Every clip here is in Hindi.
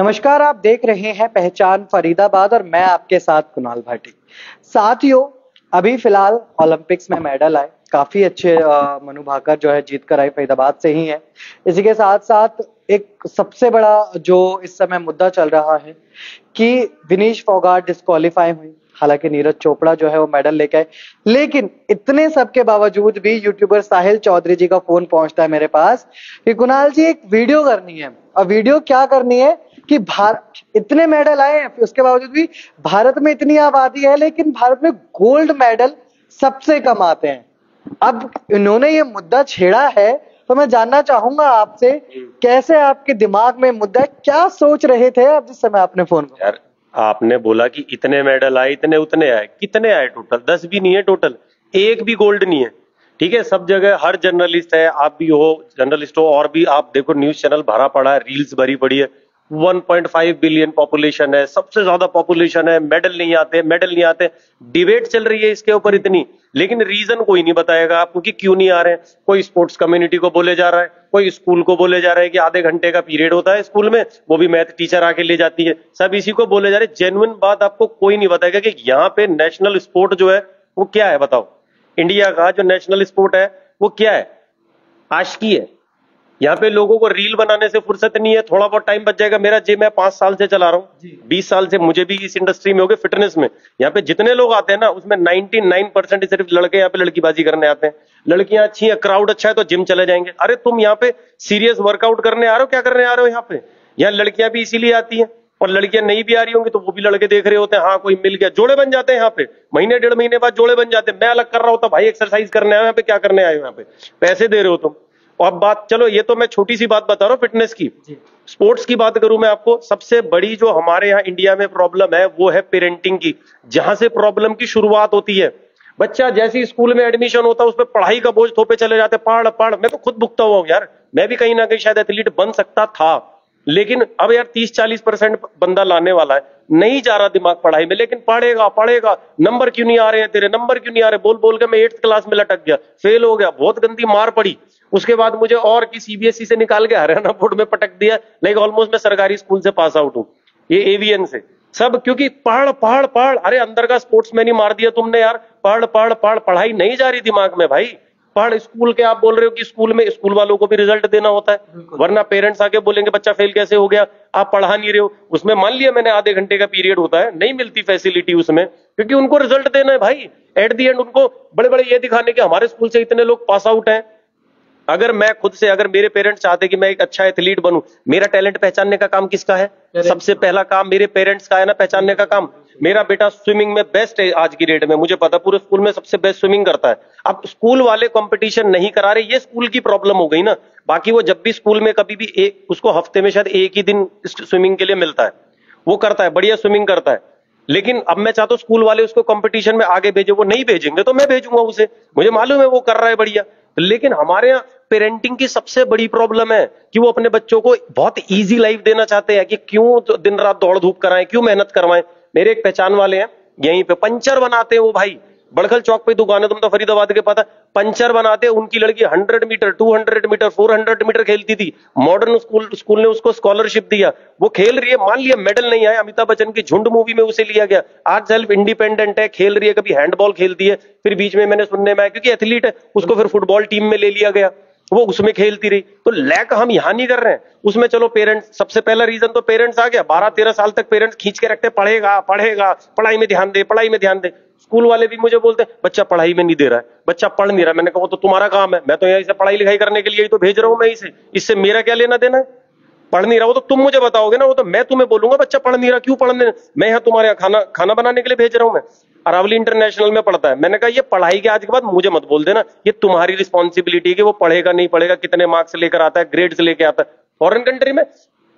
नमस्कार, आप देख रहे हैं पहचान फरीदाबाद और मैं आपके साथ कुणाल भाटी। साथियों, अभी फ़िलहाल ओलंपिक्स में मेडल आए। काफ़ी अच्छे मनु भाकर जो है जीत कर आए, फरीदाबाद से ही है। इसी के साथ साथ एक सबसे बड़ा जो इस समय मुद्दा चल रहा है कि विनीश फोगाट डिस्कालीफाई हुई। हालाँकि नीरज चोपड़ा जो है वो मेडल लेके आए। लेकिन इतने सब के बावजूद भी यूट्यूबर साहिल चौधरी जी का फ़ोन पहुँचता है मेरे पास कि कुणाल जी एक वीडियो करनी है। और वीडियो क्या करनी है कि भारत इतने मेडल आए हैं उसके बावजूद भी भारत में इतनी आबादी है लेकिन भारत में गोल्ड मेडल सबसे कम आते हैं। अब इन्होंने ये मुद्दा छेड़ा है तो मैं जानना चाहूँगा आपसे कैसे आपके दिमाग में मुद्दा क्या सोच रहे थे अब जिस समय आपने फ़ोन यार आपने बोला कि इतने मेडल आए, इतने उतने आए। कितने आए टोटल दस भी नहीं है टोटल एक भी गोल्ड नहीं है। ठीक है, सब जगह हर जर्नलिस्ट है, आप भी हो जर्नलिस्ट हो, और भी आप देखो न्यूज़ चैनल भरा पड़ा है रील्स भरी पड़ी है। 1.5 बिलियन पॉपुलेशन है, सबसे ज़्यादा पॉपुलेशन है, मेडल नहीं आते, मेडल नहीं आते। डिबेट चल रही है इसके ऊपर इतनी, लेकिन रीजन कोई नहीं बताएगा आपको कि क्यों नहीं आ रहे हैं। कोई स्पोर्ट्स कम्युनिटी को बोले जा रहा है, कोई स्कूल को बोले जा रहा है कि आधे घंटे का पीरियड होता है स्कूल में, वो भी मैथ टीचर आके ले जाती है। सब इसी को बोले जा रहे जेन्युन बात आपको कोई नहीं बताएगा कि यहाँ पे नेशनल स्पोर्ट जो है, वो क्या है, बताओ। इंडिया का जो नेशनल स्पोर्ट है, वो क्या है? आशकी है। यहाँ पे लोगों को रील बनाने से फुर्सत नहीं है थोड़ा बहुत टाइम बच जाएगा। मेरा जिम मैं पाँच साल से चला रहा हूँ। बीस साल से मुझे भी इस इंडस्ट्री में हो गए फिटनेस में। यहाँ पे जितने लोग आते हैं ना उसमें नाइनटी नाइन परसेंट सिर्फ़ लड़के यहाँ पे लड़कीबाजी करने आते हैं। लड़कियाँ अच्छी है क्राउड अच्छा है तो जिम चले जाएँगे। अरे तुम यहाँ पे सीरियस वर्कआउट करने आ रहे हो क्या करने आ रहे हो यहाँ पे? यहाँ लड़कियाँ भी इसीलिए आती है और लड़कियाँ नहीं भी आ रही होंगी तो वो भी लड़के देख रहे होते हैं हाँ कोई मिल गया। जोड़े बन जाते हैं यहाँ पे। महीने डेढ़ महीने बाद जोड़े बन जाते हैं। मैं अलग कर रहा होता भाई एक्सरसाइज करने आए यहाँ पे क्या करने आए यहाँ पे? पैसे दे रहे हो तुम। और बात चलो ये तो मैं छोटी सी बात बता रहा हूँ फिटनेस की। स्पोर्ट्स की बात करूँ मैं आपको सबसे बड़ी जो हमारे यहाँ इंडिया में प्रॉब्लम है वो है पेरेंटिंग की। जहाँ से प्रॉब्लम की शुरुआत होती है। बच्चा जैसे स्कूल में एडमिशन होता है उसमें पढ़ाई का बोझ थोपे चले जाते पढ़ पढ़ मैं तो खुद भुगता हुआ हूँ यार। मैं भी कहीं ना कहीं शायद एथलीट बन सकता था। लेकिन अब यार तीस चालीस परसेंट बंदा लाने वाला है। नहीं जा रहा दिमाग पढ़ाई में लेकिन पढ़ेगा पढ़ेगा। नंबर क्यों नहीं आ रहे हैं तेरे? नंबर क्यों नहीं आ रहे? बोल बोल के मैं एट्थ क्लास में लटक गया। फेल हो गया बहुत गंदी मार पड़ी। उसके बाद मुझे और की सीबीएसई से निकाल के हरियाणा बोर्ड में पटक दिया लाइक ऑलमोस्ट मैं सरकारी स्कूल से पास आउट हूँ। ये एवीएन से। सब क्योंकि पढ़ पढ़ पढ़ अरे अंदर का स्पोर्ट्समैन ही मार दिया तुमने यार। पढ़ पढ़ पढ़ पढ़ाई नहीं जा रही दिमाग में भाई। पढ़ स्कूल के आप बोल रहे हो कि स्कूल में स्कूल वालों को भी रिज़ल्ट देना होता है। वरना पेरेंट्स आके बोलेंगे बच्चा फेल कैसे हो गया? आप पढ़ा नहीं रहे हो। उसमें मान लिया मैंने आधे घंटे का पीरियड होता है। नहीं मिलती फैसिलिटी उसमें क्योंकि उनको रिज़ल्ट देना है भाई। एट दी एंड उनको बड़े बड़े ये दिखाने के हमारे स्कूल से इतने लोग पास आउट हैं। अगर मैं खुद से अगर मेरे पेरेंट्स चाहते कि मैं एक अच्छा एथलीट बनूं मेरा टैलेंट पहचानने का काम किसका है? सबसे पहला काम मेरे पेरेंट्स का है ना पहचानने का काम? मेरा बेटा स्विमिंग में बेस्ट है आज की डेट में। मुझे पता पूरे स्कूल में सबसे बेस्ट स्विमिंग करता है। अब स्कूल वाले कंपटीशन नहीं करा रहे ये स्कूल की प्रॉब्लम हो गई ना। बाकी वो जब भी स्कूल में कभी भी एक उसको हफ़्ते में शायद एक ही दिन स्विमिंग के लिए मिलता है। वो करता है बढ़िया स्विमिंग करता है। लेकिन अब मैं चाहता हूँ स्कूल वाले उसको कंपटीशन में आगे भेजे, वो नहीं भेजेंगे तो मैं भेजूँगा उसे। मुझे मालूम है वो कर रहा है बढ़िया। लेकिन हमारे यहाँ पेरेंटिंग की सबसे बड़ी प्रॉब्लम है कि वो अपने बच्चों को बहुत ईजी लाइफ देना चाहते हैं कि क्यों दिन रात दौड़ धूप कराएँ, क्यों मेहनत करवाएँ। मेरे एक पहचान वाले हैं, यहीं पे पंचर बनाते हैं वो भाई। बड़खल चौक पे दुकान है तुम तो फरीदाबाद के पता पंचर बनाते, उनकी लड़की 100 मीटर 200 मीटर 400 मीटर खेलती थी। मॉडर्न स्कूल स्कूल ने उसको स्कॉलरशिप दिया। वो खेल रही है, मान लिया मेडल नहीं आया, अमिताभ बच्चन की झुंड मूवी में उसे लिया गया। आज सेल्फ इंडिपेंडेंट है, खेल रही है, कभी हैंडबॉल खेलती है, फिर बीच में मैंने सुनने में आया, क्योंकि एथलीट है, उसको फिर फुटबॉल टीम में ले लिया गया। वो उसमें खेलती रही। तो लैक हम यहाँ नहीं कर रहे हैं। उसमें चलो पेरेंट्स सबसे पहला रीजन तो पेरेंट्स आ गया। बारह तेरह साल तक पेरेंट्स खींच के रखते पढ़ेगा पढ़ेगा, पढ़ाई में ध्यान दे, पढ़ाई में ध्यान दे। स्कूल वाले भी मुझे बोलते हैं बच्चा पढ़ाई में नहीं दे रहा है, बच्चा पढ़ नहीं रहा मैंने कहा तो तुम्हारा काम है, मैं तो यहाँ इसे पढ़ाई लिखाई करने के लिए ही तो भेज रहा हूँ मैं इसे। इससे मेरा क्या लेना देना है? पढ़ नहीं रहा, वो तो तुम मुझे बताओगे ना, वो तो मैं तुम्हें बोलूँगा, बच्चा पढ़ नहीं रहा, क्यों पढ़ने मैं यहाँ तुम्हारे यहाँ खाना खाना बनाने के लिए भेज रहा हूँ मैं। अरावली इंटरनेशनल में पढ़ता है। मैंने कहा, ये पढ़ाई के आज के बाद मुझे मत बोल देना, ये तुम्हारी रिस्पॉन्सिबिलिटी है कि वो पढ़ेगा नहीं पढ़ेगा, कितने मार्क्स लेकर आता है ग्रेड्स लेके आता है। फॉरेन कंट्री में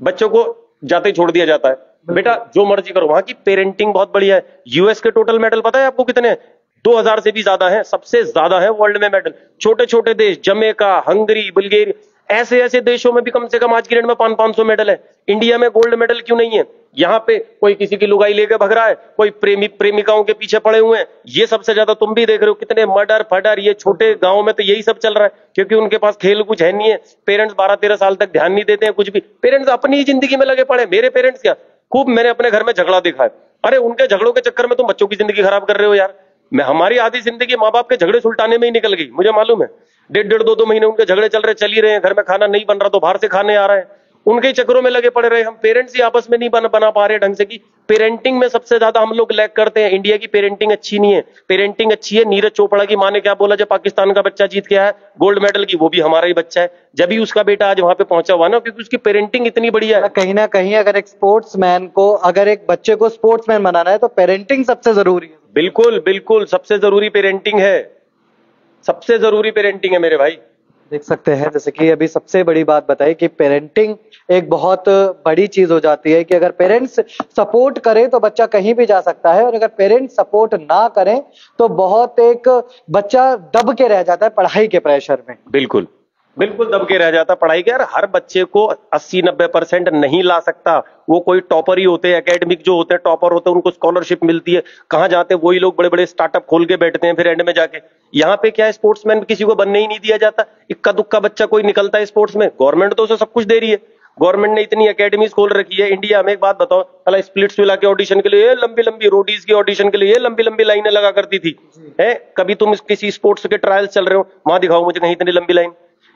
बच्चों को जाते ही छोड़ दिया जाता है। बेटा, जो मर्ज़ी करो। वहाँ की पेरेंटिंग बहुत बढ़िया है। यूएस के टोटल मेडल पता है आपको कितने? 2000 से भी ज़्यादा है। सबसे ज़्यादा है वर्ल्ड में मेडल छोटे छोटे देश, जमेका, हंगरी बुल्गेरिया ऐसे ऐसे देशों में भी कम से कम आज की डेट में पाँच पाँच सौ मेडल है। इंडिया में गोल्ड मेडल क्यों नहीं है? यहाँ पे कोई किसी की लुगाई लेके भग रहा है? कोई प्रेमी, प्रेमिकाओं के पीछे पड़े हुए हैं? ये सबसे ज़्यादा तुम भी देख रहे हो। कितने मर्डर फडर ये छोटे गाँव में तो यही सब चल रहा है। क्योंकि उनके पास खेल कुछ है नहीं है। पेरेंट्स बारह तेरह साल तक ध्यान नहीं देते हैं कुछ भी। पेरेंट्स अपनी ज़िंदगी में लगे पड़े मेरे पेरेंट्स क्या? खूब मैंने अपने घर में झगड़ा देखा है। अरे, उनके झगड़ों के चक्कर में तुम बच्चों की ज़िंदगी खराब कर रहे हो यार। मैं, हमारी आधी ज़िंदगी माँ बाप के झगड़े सुलटाने में ही निकल गई, मुझे मालूम है। डेढ़ डेढ़ दो दो महीने उनके झगड़े चल रहे, चल ही रहे हैं। घर में खाना नहीं बन रहा तो बाहर से खाने आ रहे हैं। उनके चक्रों में लगे पड़े रहे। हम पेरेंट्स ही आपस में नहीं बना बना पा रहे ढंग से कि पेरेंटिंग में सबसे ज़्यादा हम लोग लैक करते हैं। इंडिया की पेरेंटिंग अच्छी नहीं है। पेरेंटिंग अच्छी है। नीरज चोपड़ा की माँ ने क्या बोला? जब पाकिस्तान का बच्चा जीत के है गोल्ड मेडल की वो भी हमारा ही बच्चा है। जब भी उसका बेटा आज वहाँ पे पहुँचा हुआ ना क्योंकि उसकी पेरेंटिंग इतनी बढ़िया है। कहीं ना कहीं अगर एक स्पोर्ट्समैन को अगर एक बच्चे को स्पोर्ट्समैन बनाना है तो पेरेंटिंग सबसे ज़रूरी है। बिल्कुल बिल्कुल सबसे ज़रूरी पेरेंटिंग है। सबसे ज़रूरी पेरेंटिंग है मेरे भाई। देख सकते हैं, जैसे कि अभी सबसे बड़ी बात बताई कि पेरेंटिंग एक बहुत बड़ी चीज़ हो जाती है कि अगर पेरेंट्स सपोर्ट करें तो बच्चा कहीं भी जा सकता है और अगर पेरेंट्स सपोर्ट ना करें तो बहुत एक बच्चा दब के रह जाता है पढ़ाई के प्रेशर में। बिल्कुल। बिल्कुल दबके रह जाता पढ़ाई के। यार, हर बच्चे को 80 90 परसेंट नहीं ला सकता। वो कोई टॉपर ही होते हैं एकेडमिक जो होते हैं, टॉपर होते हैं, उनको स्कॉलरशिप मिलती है। कहाँ जाते हैं, वही लोग बड़े बड़े स्टार्टअप खोल के बैठते हैं, फिर एंड में जाके। यहाँ पे क्या स्पोर्ट्समैन किसी को बनने ही नहीं दिया जाता। इक्का दुक्का बच्चा कोई निकलता है स्पोर्ट्स में। गवर्नमेंट तो उसे सब कुछ दे रही है। गवर्नमेंट ने इतनी अकेडमीज खोल रखी है इंडिया में। एक बात बताओ अला स्प्लिट्स विला के ऑडिशन के लिए लंबी लंबी रोडीज की ऑडिशन के लिए लंबी लंबी लाइनें लगा करती थी। है? कभी तुम किसी स्पोर्ट्स के ट्रायल्स चल रहे हो, वहाँ दिखाओ मुझे कहीं इतनी लंबी लाइन।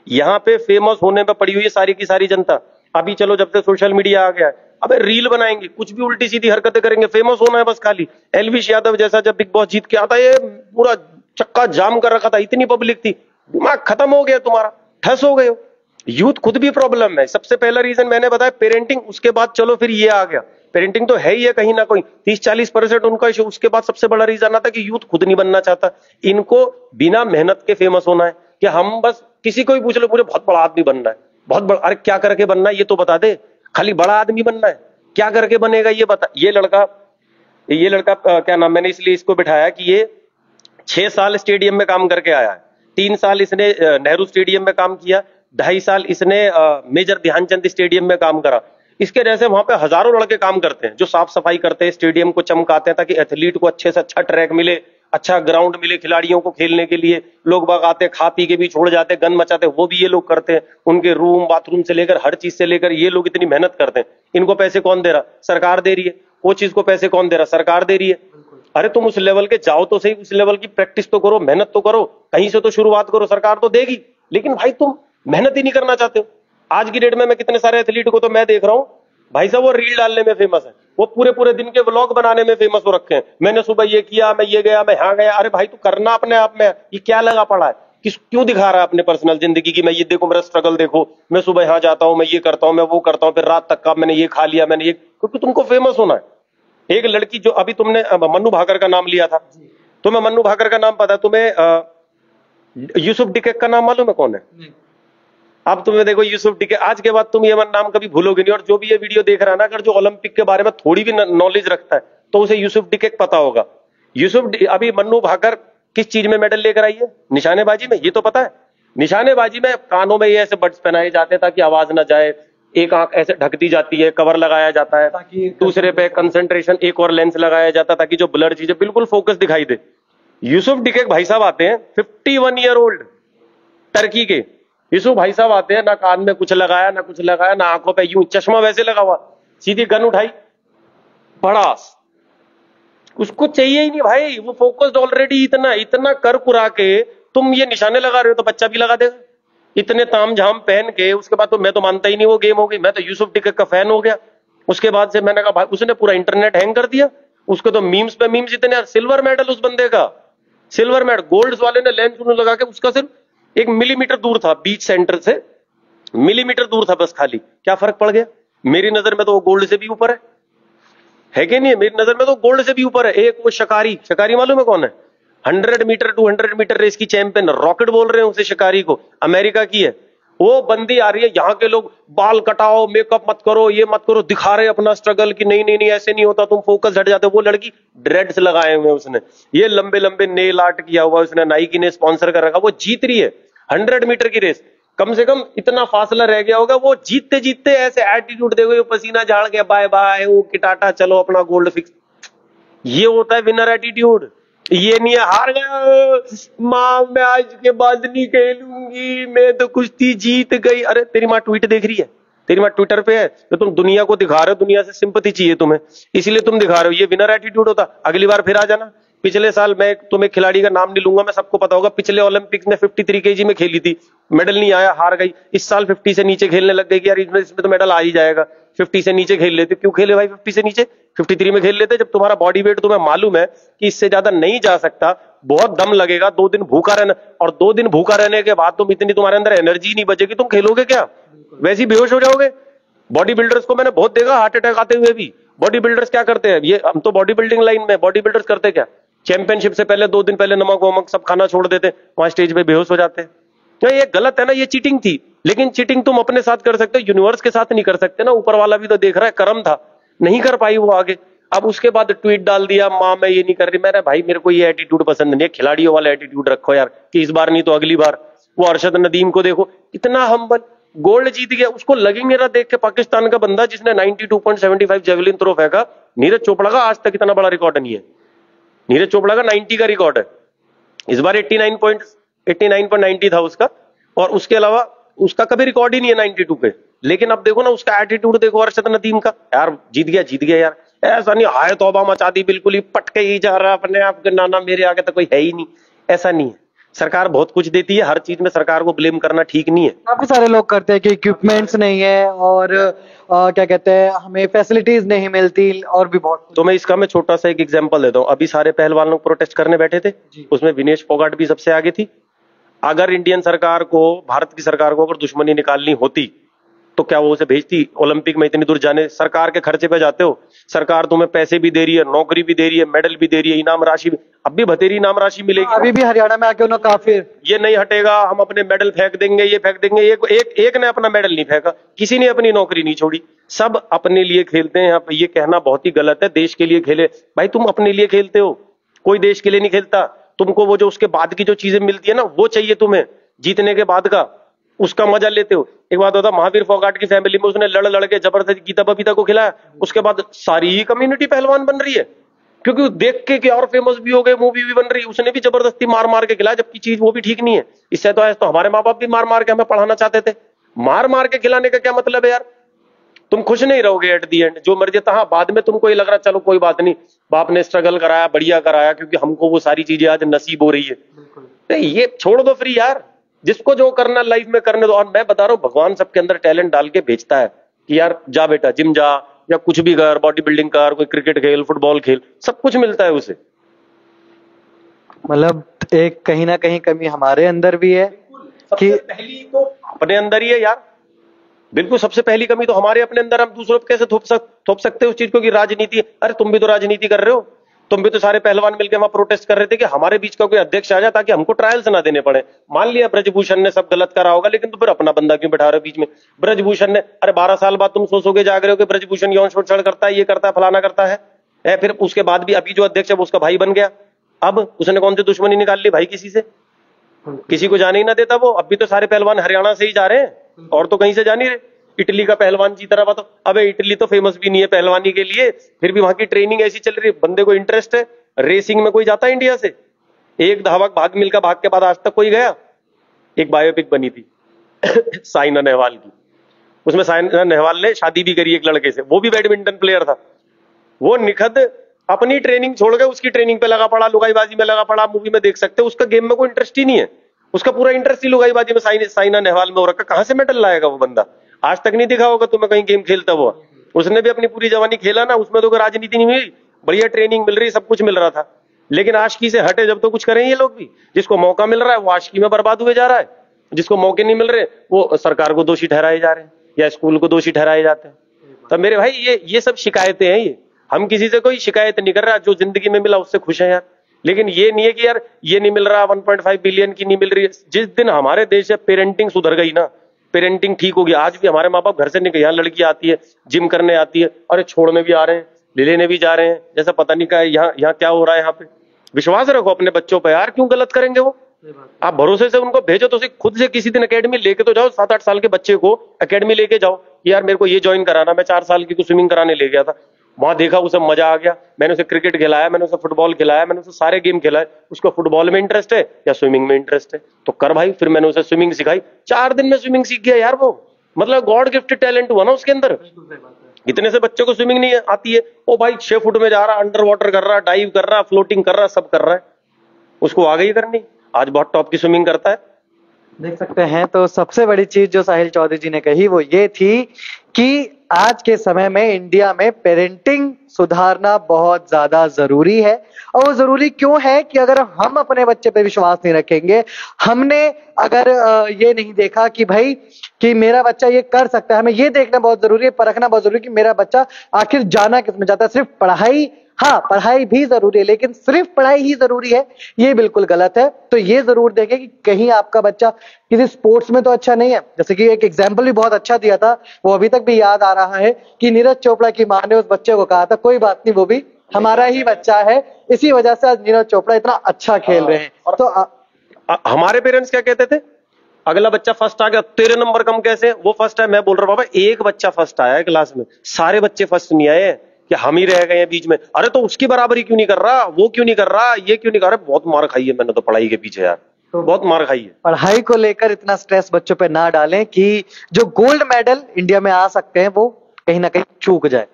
यहाँ पे फ़ेमस होने में पड़ी हुई है सारी की सारी जनता। अभी चलो जब से सोशल मीडिया आ गया है। अबे रील बनाएँगे, कुछ भी उल्टी सीधी हरकतें करेंगे फ़ेमस होना है बस खाली। एलविश यादव जैसा जब बिग बॉस जीत के आता, ये पूरा चक्का जाम कर रखा था, इतनी पब्लिक थी। दिमाग खत्म हो गया तुम्हारा, ठस हो गए हो। यूथ खुद भी प्रॉब्लम है। सबसे पहला रीजन मैंने बताया पेरेंटिंग उसके बाद चलो फिर ये आ गया। पेरेंटिंग तो है ही है कहीं ना कहीं। तीस चालीस परसेंट उनका इशू उसके बाद सबसे बड़ा रीजन आता कि यूथ खुद नहीं बनना चाहता। इनको बिना मेहनत के फ़ेमस होना है। कि हम बस किसी को भी पूछ लो मुझे बहुत बड़ा आदमी बनना है। बहुत बड़ा, अरे क्या करके बनना है, ये तो बता दे। खाली बड़ा आदमी बनना है। क्या करके बनेगा, ये बता, ये लड़का ये लड़का क्या नाम, मैंने इसलिए इसको बिठाया कि ये छह साल स्टेडियम में काम करके आया है। तीन साल इसने नेहरू स्टेडियम में काम किया, ढाई साल इसने मेजर ध्यानचंद स्टेडियम में काम करा। इसके जैसे वहाँ पे हज़ारों लड़के काम करते हैं, जो साफ़ सफ़ाई करते हैं, स्टेडियम को चमकाते हैं, ताकि एथलीट को अच्छे से अच्छा ट्रैक मिले अच्छा ग्राउंड मिले खिलाड़ियों को खेलने के लिए। लोग बाग आते खा पी के भी छोड़ जाते गन मचाते वो भी ये लोग करते हैं। उनके रूम, बाथरूम से लेकर हर चीज़ से लेकर ये लोग इतनी मेहनत करते हैं। इनको पैसे कौन दे रहा? सरकार दे रही है। वो चीज़ को पैसे कौन दे रहा? सरकार दे रही है। अरे तुम उस लेवल के जाओ तो सही, उस लेवल की प्रैक्टिस तो करो, मेहनत तो करो, कहीं से तो शुरुआत करो, सरकार तो देगी। लेकिन भाई तुम मेहनत ही नहीं करना चाहते हो। आज की डेट में मैं कितने सारे एथलीट को तो मैं देख रहा हूँ। भाई साहब वो रील डालने में फ़ेमस है। वो पूरे पूरे दिन के व्लॉग बनाने में फ़ेमस हो रखे हैं। मैंने सुबह ये किया मैं ये गया मैं यहाँ गया। अरे भाई तू करना अपने आप में। ये क्या लगा पड़ा है? किस क्यों दिखा रहा है अपने पर्सनल ज़िंदगी की? मैं ये देखो मेरा स्ट्रगल देखो। मैं सुबह यहाँ जाता हूँ मैं ये करता हूँ मैं वो करता हूँ फिर रात तक का मैंने ये खा लिया मैंने ये क्योंकि तुमको फ़ेमस होना है। एक लड़की जो अभी तुमने मन्नू भाकर का नाम लिया था। तुम्हें मन्नू भाकर का नाम पता तुम्हें यूसुफ डिकेक का नाम मालूम है कौन है? अब तुम्हें देखो यूसुफ टिके आज के बाद तुम ये मन नाम कभी भूलोगे नहीं और जो भी ये वीडियो देख रहा है ना अगर जो ओलंपिक के बारे में थोड़ी भी नॉलेज रखता है तो उसे यूसुफ टिकेक पता होगा। यूसुफ अभी मन्नू भाकर किस चीज़ में मेडल लेकर आई है? निशानेबाजी में ये तो पता है। निशानेबाजी में कानों में ये ऐसे बड्स पहनाए जाते हैं ताकि आवाज़ ना जाए एक आँख ऐसे ढक दी जाती है कवर लगाया जाता है ताकि दूसरे पे कंसंट्रेशन एक और लेंस लगाया जाता है ताकि जो ब्लर चीज़ें बिल्कुल फोकस दिखाई दे। यूसुफ डिकेक भाई साहब आते हैं 51 ईयर ओल्ड टर्की के। यीशु भाई साहब आते हैं, ना कान में कुछ लगाया, ना कुछ लगाया, ना आँखों पे यूँ चश्मा वैसे लगा हुआ, सीधी गन उठाई बड़ा उसको चाहिए ही नहीं भाई, वो फोकस्ड ऑलरेडी इतना इतना कर कुरा के, तुम ये निशाने लगा रहे हो तो बच्चा भी लगा देगा। इतने ताम झाम पहन के, उसके बाद तो मैं तो मानता ही नहीं वो गेम हो गई, मैं तो यूसुफ टिकट का फ़ैन हो गया। उसके बाद से मैंने कहा, भाई, उसने पूरा इंटरनेट हैंग कर दिया। उसको तो मीम्स पे मीम्स इतने सिल्वर मेडल उस बंदे का। सिल्वर मेडल गोल्ड वाले ने लेंस लगा के उसका सिर्फ़ एक मिलीमीटर दूर था बीच सेंटर से। मिलीमीटर दूर था बस खाली। क्या फ़र्क पड़ गया? मेरी नज़र में तो वो गोल्ड से भी ऊपर है। है कि नहीं? मेरी नज़र में तो गोल्ड से भी ऊपर है। एक वो शिकारी। शिकारी मालूम है कौन है? Hundred metre two hundred metre race की चैंपियन रॉकेट बोल रहे हैं उसे शिकारी को। अमेरिका की है। वो बंदी आ रही है, यहाँ के लोग, बाल कटाओ मेकअप मत करो, ये मत करो, दिखा रहे अपना स्ट्रगल की नहीं नहीं नहीं, ऐसे नहीं होता, तुम फोकस हट जाते वो लड़की ड्रेड्स लगाए हुए उसने। ये लंबे लंबे नेल आर्ट किया हुआ उसने नाइकी ने स्पॉन्सर कर रखा वो जीत रही है। हंड्रेड मीटर की रेस कम से कम इतना फासला रह गया होगा, वो जीतते जीतते ऐसे एटीट्यूड देखो पसीना झाड़ गया बाय बाय वो किटाटा चलो अपना गोल्ड फिक्स ये होता है विनर एटीट्यूड ये नहीं हार गया। माँ, मैं आज के बाद नहीं खेलूँगी। मैं तो कुश्ती जीत गई। अरे, तेरी माँ ट्वीट देख रही है? तेरी माँ ट्विटर पे है तो तुम दुनिया को दिखा रहे हो, दुनिया से सिंपति चाहिए तुम्हें। इसलिए तुम दिखा रहे हो। ये विनर एटीट्यूड होता। अगली बार फिर आ जाना। पिछले साल मैं तुम्हें खिलाड़ी का नाम नहीं लूँगा, मैं सबको पता होगा, पिछले ओलंपिक्स में 53 केजी में खेली थी। मेडल नहीं आया, हार गई। इस साल 50 से नीचे खेलने लग गई कि यार इसमें इसमें तो मेडल आ ही जाएगा। 50 से नीचे खेल लेते। क्यों खेले भाई 50 से नीचे? 53 में खेल लेते। जब तुम्हारा बॉडी वेट तुम्हें मालूम है कि इससे ज़्यादा नहीं जा सकता, बहुत दम लगेगा, दो दिन भूखा रहना। और दो दिन भूखा रहने के बाद तुम इतनी तुम्हारे अंदर एनर्जी नहीं बचेगी। तुम खेलोगे क्या? वैसे बेहोश हो जाओगे। बॉडी बिल्डर्स को मैंने बहुत देखा हार्ट अटैक आते हुए भी। बॉडी बिल्डर्स क्या करते हैं? ये, हम तो बॉडी बिल्डिंग लाइन में बॉडी बिल्डर्स करते क्या? चैंपियनशिप से पहले, दो दिन पहले नमक वमक सब खाना छोड़ देते, वहाँ स्टेज पे बेहोश हो जाते। तो ये गलत है ना, ये चीटिंग थी। लेकिन चीटिंग तुम अपने साथ कर सकते हो यूनिवर्स के साथ नहीं कर सकते ना। ऊपर वाला भी तो देख रहा है, कर्म था। नहीं कर पाई वो आगे। अब उसके बाद ट्वीट डाल दिया, माँ, मैं ये नहीं कर रही। मैंने भाई, मेरे को ये एटीट्यूड पसंद नहीं है। खिलाड़ियों वाला एटीट्यूड रखो यार, कि इस बार नहीं तो अगली बार। वो अरशद नदीम को देखो, इतना हम्बल गोल्ड जीत गया। उसको लगेंगे ना देख के पाकिस्तान का बंदा जिसने 92.75 जेवलिन थ्रो फेंका, नीरज चोपड़ा का आज तक इतना बड़ा रिकॉर्ड नहीं है। नीरज चोपड़ा का 90 का रिकॉर्ड है। इस बार 89 पॉइंट 89.90 था उसका। और उसके अलावा उसका कभी रिकॉर्ड ही नहीं है 92 पे। लेकिन अब देखो ना, उसका एटीट्यूड देखो अरशद नदीम का। यार, जीत गया जीत गया यार। ऐसा नहीं, हाय तोबा मचा दी बिल्कुल ही पटके ही जा रहा अपने आप के नाना मेरे आगे तो कोई है ही नहीं। ऐसा नहीं है। सरकार बहुत कुछ देती है हर चीज़ में सरकार को ब्लेम करना ठीक नहीं है। काफ़ी सारे लोग करते हैं कि इक्विपमेंट्स नहीं है और आ, क्या कहते हैं हमें फैसिलिटीज़ नहीं मिलती और भी बहुत तो मैं इसका मैं छोटा सा एक एग्ज़ाम्पल देता हूँ। अभी सारे पहलवान लोग प्रोटेस्ट करने बैठे थे। उसमें विनेश फोगाट भी सबसे आगे थी। अगर इंडियन सरकार को भारत की सरकार को अगर दुश्मनी निकालनी होती तो क्या वो उसे भेजती? ओलंपिक में इतनी दूर जाने सरकार के खर्चे पे जाते हो? सरकार तुम्हें पैसे भी दे रही है नौकरी भी दे रही है मेडल भी दे रही है इनाम राशि भी। अब भी बतेरी इनाम राशि मिलेगी। अभी भी हरियाणा में आके उन्होंने काफ़ी ये नहीं हटेगा हम अपने मेडल फेंक देंगे ये फेंक देंगे एक एक, एक ने अपना मेडल नहीं फेंका। किसी ने अपनी नौकरी नहीं छोड़ी। सब अपने लिए खेलते हैं। यहाँ ये कहना बहुत ही गलत है। देश के लिए खेले। भाई तुम अपने लिए खेलते हो। कोई देश के लिए नहीं खेलता। तुमको वो जो उसके बाद की जो चीज़ें मिलती है ना वो चाहिए तुम्हें। जीतने के बाद का। उसका मज़ा लेते हो। एक बात होता महावीर फोगाट की फैमिली में उसने लड़ लड़ के ज़बरदस्त गीता बबीता को खिलाया। उसके बाद सारी ही कम्युनिटी पहलवान बन रही है। क्योंकि देख के और फ़ेमस भी हो गए मूवी भी बन रही उसने भी ज़बरदस्ती मार मार के खिलाया जबकि चीज़ वो भी ठीक नहीं है। इससे तो आज तो हमारे माँ बाप भी मार मार के हमें पढ़ाना चाहते थे। मार मार के खिलाने का क्या मतलब है यार? तुम खुश नहीं रहोगे एट दी एंड जो मर्ज़ी था हाँ, बाद में तुमको ये लग रहा चलो कोई बात नहीं। बाप ने स्ट्रगल कराया बढ़िया कराया क्योंकि हमको वो सारी चीज़ें आज नसीब हो रही है। ये छोड़ दो फ्री यार। जिसको जो करना लाइफ में करने दो। और मैं बता रहा हूँ भगवान सबके अंदर टैलेंट डाल के भेजता है कि यार जा बेटा जिम जा या कुछ भी कर बॉडी बिल्डिंग कर कोई क्रिकेट खेल फुटबॉल खेल सब कुछ मिलता है उसे। मतलब एक कहीं ना कहीं कमी हमारे अंदर भी है कि पहली तो अपने अंदर ही है यार। बिल्कुल सबसे पहली कमी तो हमारे अपने अंदर हम दूसरों पर कैसे थोप सक थोप सकते हैं उस चीज़ को कि राजनीति अरे तुम भी तो राजनीति कर रहे हो। तुम भी तो सारे पहलवान मिलकर वहाँ प्रोटेस्ट कर रहे थे कि हमारे बीच का कोई अध्यक्ष आ जाए ताकि हमको ट्रायल्स ना देने पड़े। मान लिया ब्रजभूषण ने सब गलत करा होगा, लेकिन तो फिर अपना बंदा क्यों बैठा रहे बीच में? ब्रजभूषण ने, अरे बारह साल बाद तुम सोचोगे, जाग रहे हो कि ब्रजभूषण यौन शोषण करता है, ये करता है, फलाना करता है? फिर उसके बाद भी अभी जो अध्यक्ष है उसका भाई बन गया। अब उसने कौन सी दुश्मनी निकाल ली? भाई किसी से? किसी को जाने ही ना देता वो। अब भी तो सारे पहलवान हरियाणा से ही जा रहे हैं, और तो कहीं से जा नहीं रहे। इटली का पहलवान जीत रहा तो अबे इटली तो फ़ेमस भी नहीं है पहलवानी के लिए, फिर भी वहाँ की ट्रेनिंग ऐसी चल रही है। बंदे को इंटरेस्ट है। रेसिंग में कोई जाता है इंडिया से? एक धावक भाग मिलकर भाग के बाद आज तक कोई गया? एक बायोपिक बनी थी, साइना नेहवाल की। उसमें साइना नेहवाल ने शादी भी करी एक लड़के से। वो भी बैडमिंटन प्लेयर था। वो निखद अपनी ट्रेनिंग छोड़ के उसकी ट्रेनिंग पे लगा पड़ा, लुगाईबाजी में लगा पड़ा मूवी में देख सकते हो। उसका गेम में कोई इंटरेस्ट ही नहीं है। उसका पूरा इंटरेस्ट ही लुगाईबाजी में साइना नेहवाल में हो रखा। कहाँ से मेडल लाएगा वो बंदा? आज तक नहीं दिखा होगा तुम्हें कहीं गेम खेलता हुआ। उसने भी अपनी पूरी जवानी खेला ना, उसमें तो कोई राजनीति नहीं मिली बढ़िया ट्रेनिंग मिल रही, सब कुछ मिल रहा था। लेकिन आशकी से हटे, जब तो कुछ करें ये लोग भी। जिसको मौका मिल रहा है, वो आशकी में बर्बाद हुए जा रहा है। जिसको मौके नहीं मिल रहे, वो सरकार को दोषी ठहराए जा रहे हैं, या स्कूल को दोषी ठहराए जाते हैं। तो मेरे भाई, ये ये सब शिकायतें हैं ये। हम किसी से कोई शिकायत नहीं कर रहा जो ज़िंदगी में मिला उससे खुश है यार। लेकिन ये नहीं है कि यार, ये नहीं मिल रहा 1.5 बिलियन की नहीं मिल रही है। जिस दिन हमारे देश से पेरेंटिंग सुधर गई ना पेरेंटिंग ठीक होगी। आज भी हमारे माँ बाप घर से निकल यहाँ लड़की आती है, जिम करने आती है और छोड़ने भी आ रहे हैं ले लेने भी जा रहे हैं, जैसा पता नहीं का यहाँ यहाँ क्या हो रहा है यहाँ पे। विश्वास रखो अपने बच्चों पर, यार क्यों गलत करेंगे वो? आप भरोसे से उनको भेजो तो खुद से किसी दिन अकेडमी लेके तो जाओ, सात आठ साल के बच्चे को अकेडमी लेके जाओ यार मेरे को ये ज्वाइन कराना, मैं चार साल की को स्विमिंग कराने ले गया था। वहाँ देखा उसे मज़ा आ गया। मैंने उसे क्रिकेट खिलाया मैंने उसे फुटबॉल खिलाया मैंने उसे सारे गेम खिलाए। उसको फुटबॉल में इंटरेस्ट है या स्विमिंग में इंटरेस्ट है? तो कर भाई फिर मैंने उसे स्विमिंग सिखाई। चार दिन में स्विमिंग सीख गया यार वो। मतलब गॉड गिफ्टेड टैलेंट हुआ ना उसके अंदर। इतने से बच्चे को स्विमिंग नहीं आती है। ओ भाई छह फुट में जा रहा अंडर वाटर कर रहा डाइव कर रहा फ्लोटिंग कर रहा सब कर रहा है। उसको आ गई करनी। आज बहुत टॉप की स्विमिंग करता है। देख सकते हैं तो सबसे बड़ी चीज़ जो साहिल चौधरी जी ने कही वो ये थी कि आज के समय में इंडिया में पेरेंटिंग सुधारना बहुत ज़्यादा ज़रूरी है। और वो ज़रूरी क्यों है कि अगर हम अपने बच्चे पे विश्वास नहीं रखेंगे, हमने अगर ये नहीं देखा कि भाई, कि मेरा बच्चा ये कर सकता है, हमें ये देखना बहुत ज़रूरी है, परखना बहुत ज़रूरी है कि मेरा बच्चा आखिर जाना किसमें जाता है, सिर्फ़ पढ़ाई हाँ पढ़ाई भी ज़रूरी है लेकिन सिर्फ़ पढ़ाई ही ज़रूरी है ये बिल्कुल गलत है। तो ये ज़रूर देखें कि कहीं आपका बच्चा किसी स्पोर्ट्स में तो अच्छा नहीं है। जैसे कि एक एग्ज़ाम्पल भी बहुत अच्छा दिया था वो अभी तक भी याद आ रहा है कि नीरज चोपड़ा की माँ ने उस बच्चे को कहा था कोई बात नहीं वो भी हमारा ही बच्चा है। इसी वजह से आज नीरज चोपड़ा इतना अच्छा खेल रहे हैं। तो आ, आ, हमारे पेरेंट्स क्या कहते थे? अगला बच्चा फ़र्स्ट आ गया तेरे नंबर कम कैसे वो फ़र्स्ट है मैं बोल रहा हूँ बाबा एक बच्चा फ़र्स्ट आया है क्लास में सारे बच्चे फ़र्स्ट नहीं आए कि हम ही रह गए हैं बीच में। अरे तो उसकी बराबरी क्यों नहीं कर रहा? वो क्यों नहीं कर रहा? ये क्यों नहीं कर रहा? बहुत मार खाई है मैंने तो पढ़ाई के पीछे यार। तो बहुत मार खाई है। पढ़ाई को लेकर इतना स्ट्रेस बच्चों पे ना डालें कि जो गोल्ड मेडल इंडिया में आ सकते हैं वो कहीं ना कहीं चूक जाए।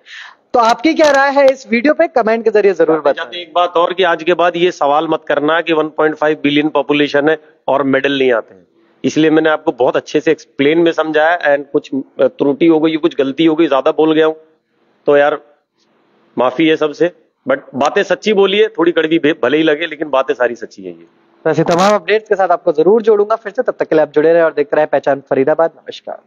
तो आपकी क्या राय है इस वीडियो पे? कमेंट के ज़रिए ज़रूर बताएँ। एक बात और कि आज के बाद ये सवाल मत करना कि 1.5 बिलियन पॉपुलेशन है और मेडल नहीं आते हैं। इसलिए मैंने आपको बहुत अच्छे से एक्सप्लेन में समझाया एंड कुछ त्रुटि हो गई कुछ गलती हो गई ज़्यादा बोल गया हूँ। तो यार माफ़ी है सबसे बट बातें सच्ची बोलिए, थोड़ी कड़वी भले ही लगे, लेकिन बातें सारी सच्ची है ये। ऐसे तमाम अपडेट्स के साथ आपको ज़रूर जोड़ूँगा, फिर से तब तक के लिए आप जुड़े रहे और देख रहे हैं पहचान फरीदाबाद। नमस्कार।